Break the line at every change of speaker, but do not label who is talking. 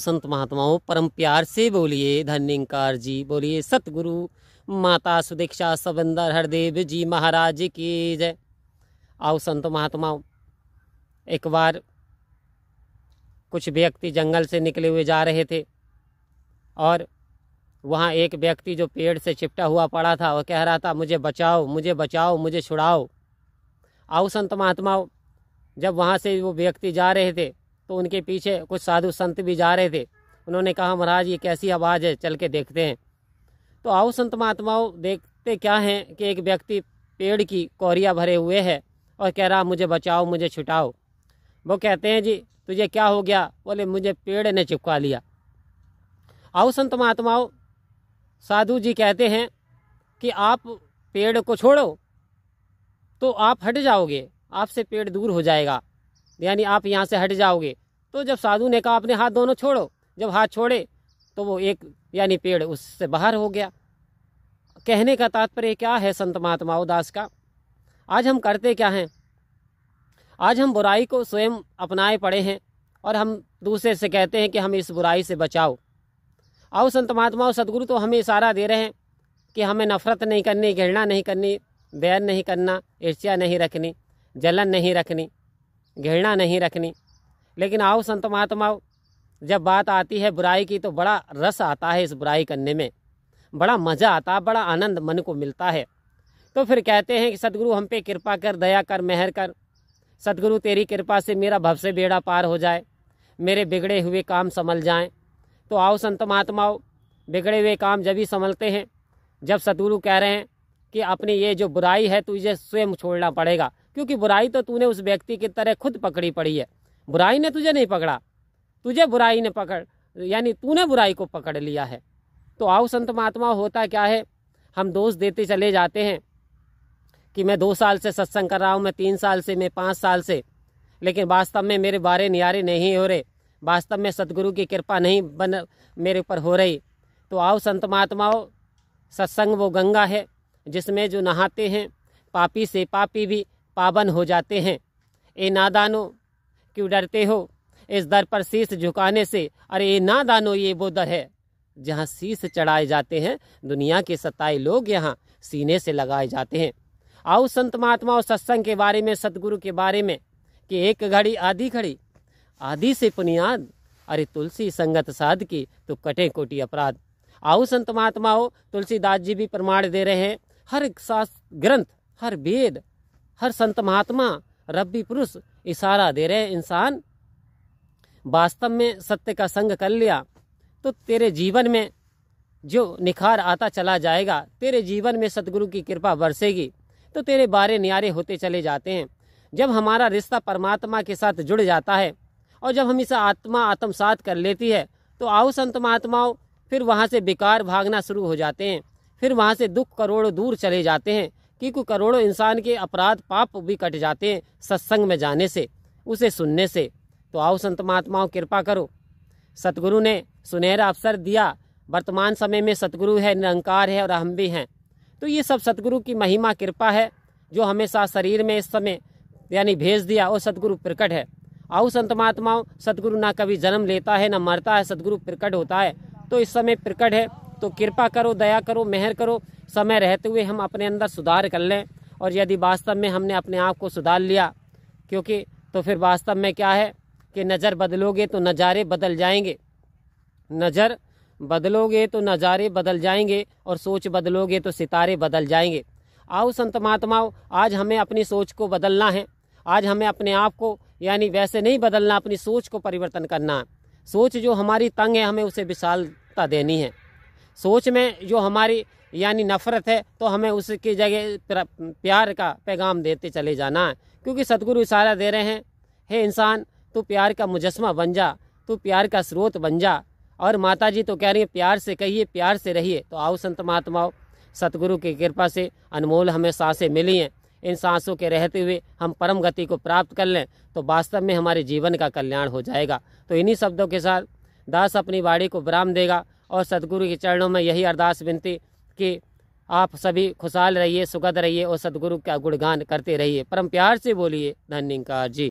संत महात्माओं, परम प्यार से बोलिए, धन्यकार जी, बोलिए, सतगुरु माता सुदीक्षा सबंदर हरदेव जी महाराज की जय। आओ संत महात्माओं, एक बार कुछ व्यक्ति जंगल से निकले हुए जा रहे थे और वहाँ एक व्यक्ति जो पेड़ से चिपटा हुआ पड़ा था वह कह रहा था, मुझे बचाओ मुझे बचाओ, मुझे छुड़ाओ। आओ संत महात्माओं, जब वहाँ से वो व्यक्ति जा रहे थे तो उनके पीछे कुछ साधु संत भी जा रहे थे। उन्होंने कहा, महाराज, ये कैसी आवाज़ है? चल के देखते हैं। तो आओ संत महात्माओं, देखते क्या हैं कि एक व्यक्ति पेड़ की कोरिया भरे हुए है और कह रहा, मुझे बचाओ, मुझे छुटाओ। वो कहते हैं, जी, तुझे क्या हो गया? बोले, मुझे पेड़ ने चिपका लिया। आओ संत महात्माओं, साधु जी कहते हैं कि आप पेड़ को छोड़ो तो आप हट जाओगे, आपसे पेड़ दूर हो जाएगा। यानी आप यहाँ से हट जाओगे। तो जब साधु ने कहा, अपने हाथ दोनों छोड़ो। जब हाथ छोड़े तो वो एक, यानी पेड़ उससे बाहर हो गया। कहने का तात्पर्य क्या है, संत महात्मा उदास का? आज हम करते क्या हैं? आज हम बुराई को स्वयं अपनाए पड़े हैं, और हम दूसरे से कहते हैं कि हम इस बुराई से बचाओ। आओ संत महात्माओं सदगुरु तो हमें इशारा दे रहे हैं कि हमें नफरत नहीं करनी, घृणा नहीं करनी, बैर नहीं करना, ईर्ष्या नहीं रखनी, जलन नहीं रखनी। घृणा नहीं रखनी। लेकिन आओ संत महात्माओं, जब बात आती है बुराई की तो बड़ा रस आता है इस बुराई करने में। बड़ा मज़ा आता है बड़ा आनंद मन को मिलता है। तो फिर कहते हैं कि, सदगुरु, हम पे कृपा कर, दया कर, मेहर कर। सदगुरु, तेरी कृपा से मेरा भव से बेड़ा पार हो जाए। मेरे बिगड़े हुए काम संभल जाएँ। तो आओ संत महात्माओं, बिगड़े हुए काम जब ही संभलते हैं, जब सदगुरु कह रहे हैं कि, अपनी ये जो बुराई है, तुझे स्वयं छोड़ना पड़ेगा। क्योंकि बुराई तो तूने उस व्यक्ति की तरह खुद पकड़ी पड़ी है। बुराई ने तुझे नहीं पकड़ा। तुझे बुराई ने पकड़, यानी तूने बुराई को पकड़ लिया है। तो आओ संत महात्मा, होता क्या है? हम दोष देते चले जाते हैं कि मैं दो साल से सत्संग कर रहा हूँ, मैं तीन साल से, मैं पाँच साल से। लेकिन वास्तव में मेरे बारे नियारे नहीं हो रहे। वास्तव में सदगुरु की कृपा नहीं बन, मेरे ऊपर हो रही। तो आओ संत महात्माओं, सत्संग वो गंगा है जिसमें जो नहाते हैं, पापी से पापी भी पावन हो जाते हैं। ए नादानो, क्यों डरते हो? इस दर पर शीश झुकाने से, अरे ये नादानो, ये वो दर है, जहाँ शीश चढ़ाए जाते हैं, दुनिया के सताए लोग यहाँ सीने से लगाए जाते हैं। आओ संत महात्मा और सत्संग के बारे में, सतगुरु के बारे में, कि एक घड़ी, आधी घड़ी, आधी से पुनियाद, अरे तुलसी संगत साध की तो कटे कोटि अपराध। आओ संत महात्मा हो, तुलसीदास जी भी प्रमाण दे रहे हैं, हर शास्त्र ग्रंथ, हर वेद हर संत महात्मा रब्बी पुरुष इशारा दे रहे इंसान, वास्तव में सत्य का संग कर लिया तो तेरे जीवन में जो निखार आता चला जाएगा, तेरे जीवन में सतगुरु की कृपा बरसेगी तो तेरे बारे न्यारे होते चले जाते हैं। जब हमारा रिश्ता परमात्मा के साथ जुड़ जाता है, और जब हम इसे आत्मा आत्मसात कर लेती है तो आओ संत महात्माओं, फिर वहाँ से बेकार भागना शुरू हो जाते हैं, फिर वहाँ से दुख करोड़ों दूर चले जाते हैं क्योंकि करोड़ों इंसान के अपराध पाप भी कट जाते हैं सत्संग में जाने से, उसे सुनने से। तो आओ संत महात्माओं, कृपा करो। सतगुरु ने सुनहरा अवसर दिया। वर्तमान समय में सतगुरु है, निरंकार है और हम भी हैं। तो ये सब सतगुरु की महिमा, कृपा है, जो हमेशा शरीर में इस समय, यानी भेज दिया, और सतगुरु प्रकट है। आओ संत महात्माओं, सतगुरु ना कभी जन्म लेता है, ना मरता है, सतगुरु प्रकट होता है। तो इस समय प्रकट है तो कृपा करो, दया करो, मेहर करो, समय रहते हुए हम अपने अंदर सुधार कर लें। और यदि वास्तव में हमने अपने आप को सुधार लिया, क्योंकि तो फिर वास्तव में क्या है कि नज़र बदलोगे तो नज़ारे बदल जाएँगे। नज़र बदलोगे तो नज़ारे बदल जाएँगे और सोच बदलोगे तो सितारे बदल जाएँगे। आओ संत महात्माओं, आज हमें अपनी सोच को बदलना है। आज हमें अपने आप को, यानी वैसे नहीं बदलना, अपनी सोच को परिवर्तन करना सोच जो हमारी तंग है, हमें उसे विशालता देनी है। सोच में जो हमारी, यानी नफरत है तो हमें उसकी जगह प्यार का पैगाम देते चले जाना है। क्योंकि सदगुरु इशारा दे रहे हैं, हे इंसान, तू प्यार का मुजस्मा बन जा, तू प्यार का स्रोत बन जा। और माता जी तो कह रही है, प्यार से कहिए, प्यार से रहिए। तो आओ संत महात्माओं सतगुरु की कृपा से अनमोल हमें साँसें मिली हैं। इन सांसों के रहते हुए हम परम गति को प्राप्त कर लें तो वास्तव में हमारे जीवन का कल्याण हो जाएगा। तो इन्हीं शब्दों के साथ दास अपनी बाड़ी को विराम देगा। और सदगुरु के चरणों में यही अरदास विनती कि आप सभी खुशहाल रहिए, सुखद रहिए और सदगुरु का गुणगान करते रहिए। परम प्यार से बोलिए, धन्यकार जी।